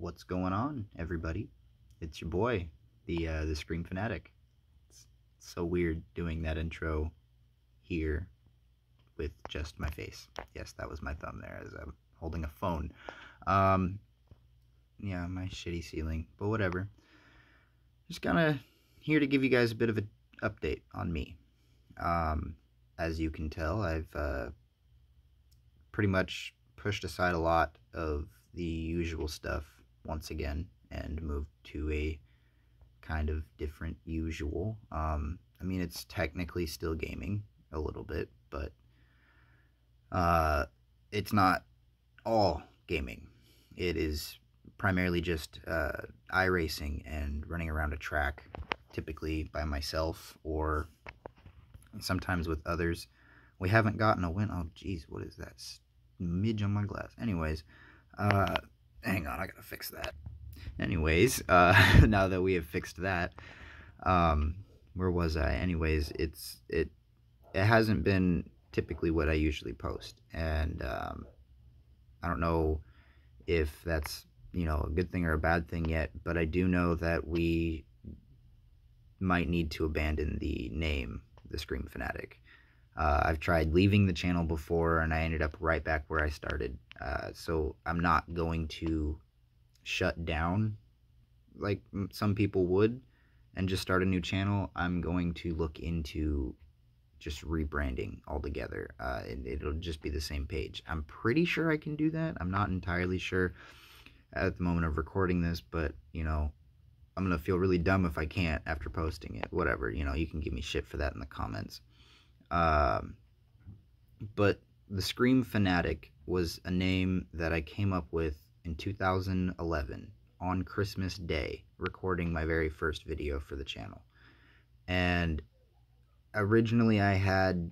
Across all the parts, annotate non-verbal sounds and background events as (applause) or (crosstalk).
What's going on, everybody? It's your boy, the uh, the Screamfunatik. It's so weird doing that intro here with just my face. Yes, that was my thumb there as I'm holding a phone. Um, yeah, my shitty ceiling, but whatever. Just kind of here to give you guys a bit of an update on me. Um, as you can tell, I've uh, pretty much pushed aside a lot of the usual stuff once again and moved to a kind of different usual. Um, I mean, it's technically still gaming a little bit, but uh, it's not all gaming. It is primarily just uh, iRacing and running around a track, typically by myself or sometimes with others. We haven't gotten a win. Oh, jeez, what is that? Midge on my glass. Anyways, uh, hang on, I gotta fix that. Anyways, (laughs) uh, now that we have fixed that, um, where was I? Anyways, it's it it hasn't been typically what I usually post, and um, I don't know if that's you know a good thing or a bad thing yet, but I do know that we might need to abandon the name, the Screamfunatik. Uh, I've tried leaving the channel before, and I ended up right back where I started. Uh, so I'm not going to shut down like some people would and just start a new channel. I'm going to look into just rebranding altogether. Uh, it, will just be the same page. I'm pretty sure I can do that. I'm not entirely sure at the moment of recording this, but you know, I'm gonna feel really dumb if I can't after posting it. Whatever, you know, you can give me shit for that in the comments. Um, but the Screamfunatik was a name that I came up with in 2011 on Christmas Day, recording my very first video for the channel. And originally I had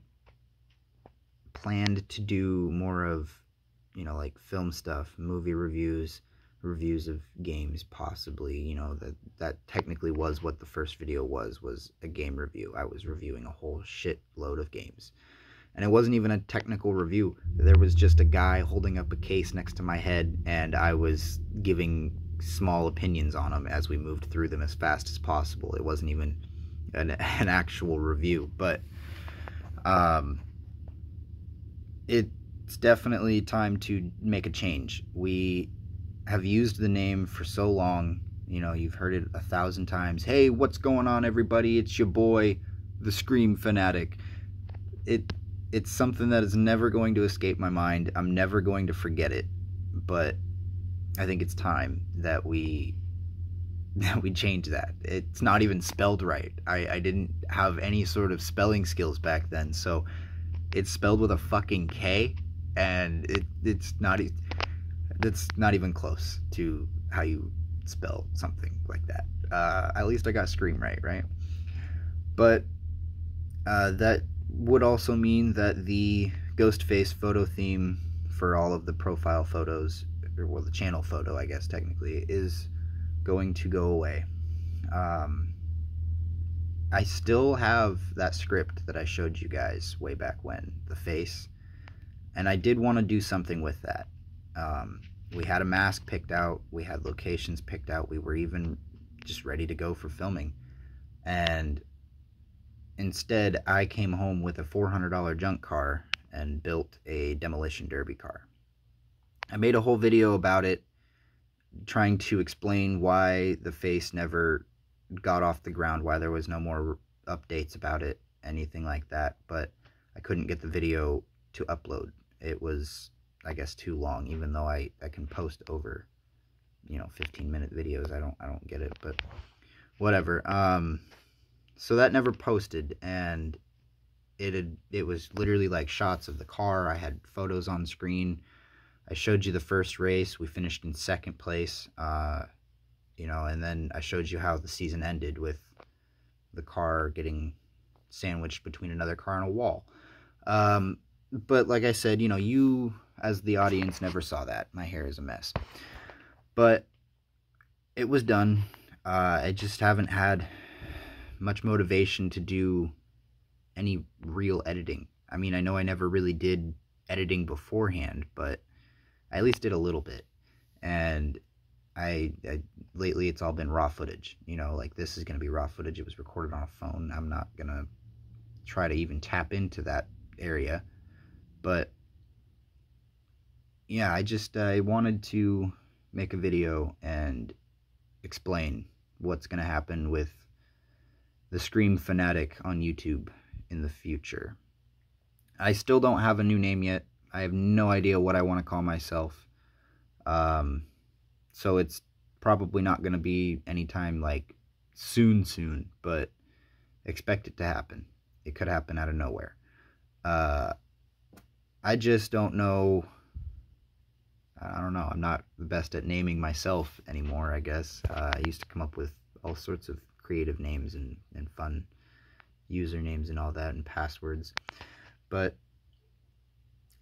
planned to do more of, you know, like film stuff, movie reviews, reviews of games possibly, you know, that that technically was what the first video was was a game review. I was reviewing a whole shit load of games. And it wasn't even a technical review. There was just a guy holding up a case next to my head and I was giving small opinions on them as we moved through them as fast as possible. It wasn't even an, (laughs) an actual review, but um, it's definitely time to make a change. We have used the name for so long. You know, you've heard it a thousand times. Hey, what's going on, everybody? It's your boy, the Screamfunatik. It it's something that is never going to escape my mind. I'm never going to forget it. But I think it's time that we (laughs) that we change that. It's not even spelled right. I, I didn't have any sort of spelling skills back then, so it's spelled with a fucking K, and it it's not it's not even close to how you spell something like that. Uh, at least I got Scream right, right? But uh, that would also mean that the ghost face photo theme for all of the profile photos, or well, the channel photo, I guess technically, is going to go away. Um, I still have that script that I showed you guys way back when, the face, and I did want to do something with that. Um, we had a mask picked out, we had locations picked out, we were even just ready to go for filming. And instead, I came home with a $400 junk car and built a demolition derby car. I made a whole video about it trying to explain why the face never got off the ground, why there was no more updates about it, anything like that. But I couldn't get the video to upload. It was, I guess, too long. Even though I I can post over, you know, 15 minute videos. I don't I don't get it, but whatever. Um, so that never posted, and it had it was literally like shots of the car. I had photos on screen I showed you the first race. We finished in second place. Uh, you know, and then I showed you how the season ended with the car getting sandwiched between another car and a wall. Um, but like I said, you know, you as the audience never saw that. My hair is a mess. But it was done. Uh, I just haven't had much motivation to do any real editing. I mean, I know I never really did editing beforehand, but I at least did a little bit. And I, I lately it's all been raw footage. You know, like this is going to be raw footage. It was recorded on a phone. I'm not going to try to even tap into that area. But yeah, I just I wanted to make a video and explain what's going to happen with the Screamfunatik on YouTube in the future. I still don't have a new name yet. I have no idea what I want to call myself. Um, so it's probably not going to be anytime like soon, soon, but expect it to happen. It could happen out of nowhere. Uh, I just don't know. I don't know. I'm not the best at naming myself anymore, I guess. Uh, I used to come up with all sorts of creative names and, and fun usernames and all that and passwords. But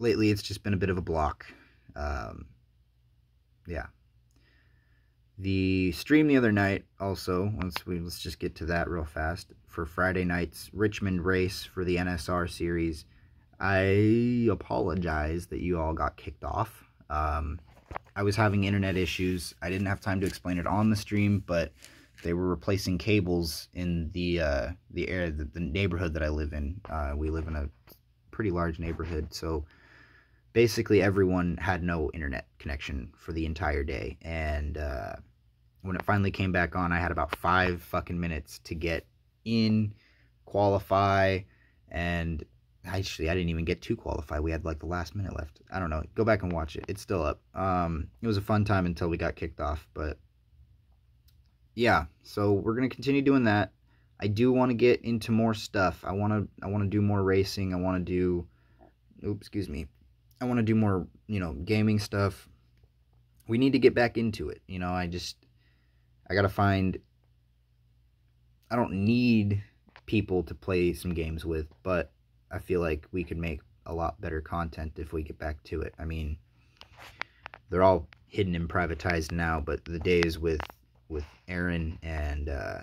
lately it's just been a bit of a block. Um, yeah. The stream the other night also, let's, we, let's just get to that real fast. For Friday night's Richmond race for the NSR series, I apologize that you all got kicked off. Um, I was having internet issues. I didn't have time to explain it on the stream, but they were replacing cables in the uh, the area, the, the, neighborhood that I live in. Uh, we live in a pretty large neighborhood, so basically everyone had no internet connection for the entire day. And uh, when it finally came back on, I had about five fucking minutes to get in, qualify, and actually I didn't even get to qualify. We had like the last minute left. I don't know. Go back and watch it. It's still up. Um, it was a fun time until we got kicked off, but yeah, so we're gonna continue doing that. I do want to get into more stuff. I want to I want to do more racing. I want to do oops, excuse me. I want to do more, you know, gaming stuff. We need to get back into it. You know, I just I got to find I don't need people to play some games with, but I feel like we could make a lot better content if we get back to it. I mean, they're all hidden and privatized now, but the days with with Aaron and uh,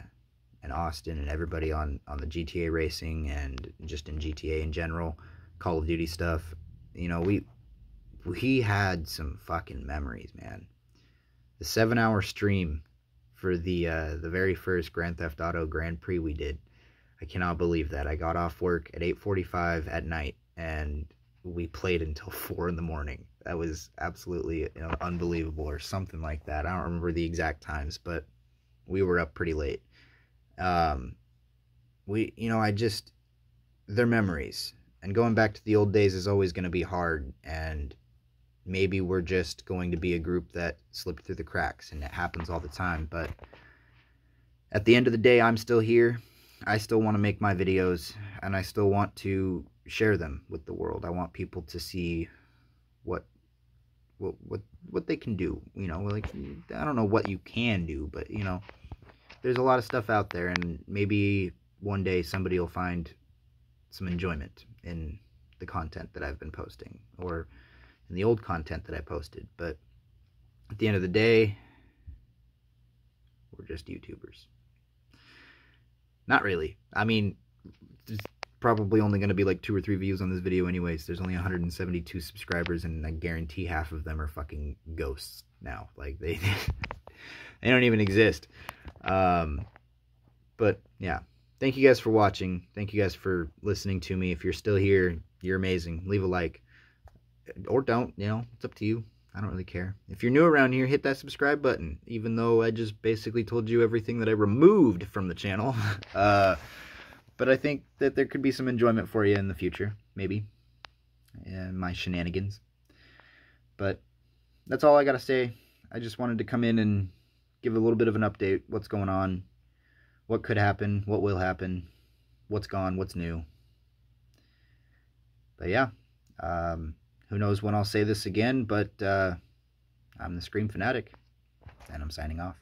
and Austin and everybody on on the GTA racing and just in GTA in general, Call of Duty stuff. You know, we we had some fucking memories, man. The seven hour stream for the uh, the very first Grand Theft Auto Grand Prix we did. I cannot believe that. I got off work at 8:45 at night and we played until (laughs) four in the morning. That was absolutely you know, unbelievable, or something like that. I don't remember the exact times, but we were up pretty late. Um, we, you know, I just they're memories, and going back to the old days is always going to be hard. And maybe we're just going to be a group that slipped through the cracks, and it happens all the time. But at the end of the day, I'm still here. I still want to make my videos, and I still want to share them with the world. I want people to see what what what what they can do. You know, like I don't know what you can do, but you know, there's a lot of stuff out there, and maybe one day somebody will find some enjoyment in the content that I've been posting or in the old content that I posted. But at the end of the day, we're just YouTubers. Not really. I mean, there's probably only going to be like two or three views on this video anyways. There's only 172 subscribers, and I guarantee half of them are fucking ghosts now. Like, they, (laughs) they don't even exist. Um, but, yeah. Thank you guys for watching. Thank you guys for listening to me. If you're still here, you're amazing. Leave a like. Or don't, you know, it's up to you. I don't really care. If you're new around here, hit that subscribe button. Even though I just basically told you everything that I removed from the channel. (laughs) uh... But I think that there could be some enjoyment for you in the future, maybe. And my shenanigans. But that's all I got to say. I just wanted to come in and give a little bit of an update. What's going on? What could happen? What will happen? What's gone? What's new? But yeah. Um, who knows when I'll say this again, but uh, I'm the Screamfunatik, and I'm signing off.